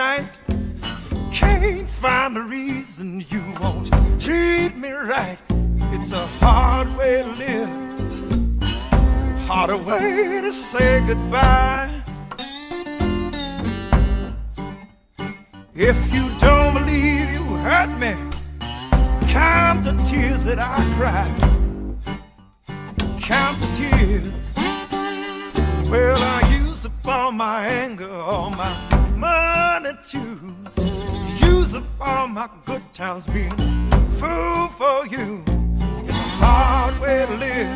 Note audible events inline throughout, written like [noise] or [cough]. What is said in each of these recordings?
can't find a reason you won't treat me right. It's a hard way to live, harder way to say goodbye. If you don't believe you hurt me, count the tears that I cry. Count the tears. Well, I use up all my anger, all my too. Use up all my good times being fool for you. It's a hard way to live,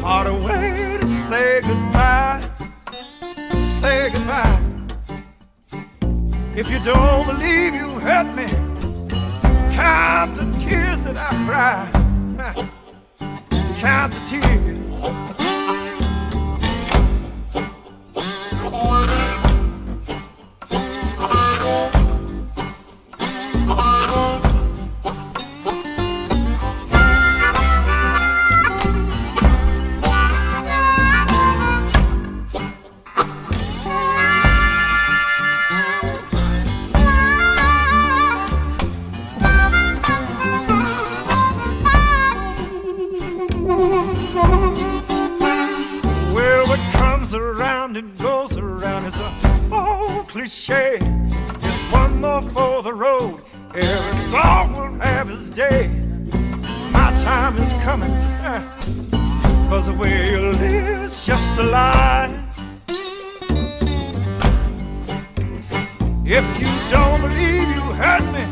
harder way to say goodbye. Say goodbye. If you don't believe you hurt me, count the tears that I cry. [laughs] Count the tears. Well, what comes around and goes around is a old cliche. Just one more for the road. Every dog will have his day. My time is coming. eh, Cause the way you live is just a lie. If you don't believe you hurt me,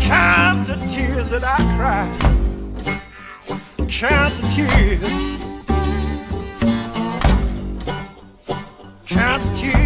count the tears that I count the tears. Count the tears.